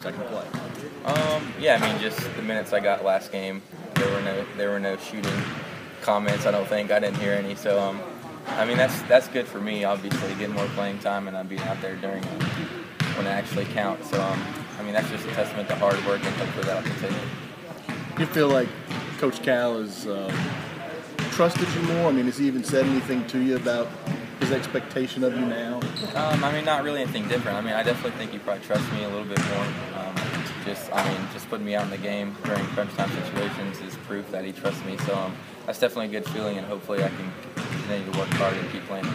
second play? Um, yeah, I mean, just the minutes I got last game, there were no there were no shooting comments. I don't think I didn't hear any. So, um, I mean, that's that's good for me. Obviously, getting more playing time and I'm being out there during uh, when it actually counts. So, um, I mean, that's just a testament to hard work and hopefully that'll continue. You feel like Coach Cal has um, trusted you more? I mean, has he even said anything to you about his expectation of you now? Um, I mean, not really anything different. I mean, I definitely think he probably trusts me a little bit more. Um, just, I mean, just putting me out in the game during crunch time situations is proof that he trusts me. So um, that's definitely a good feeling, and hopefully I can continue to work hard and keep playing.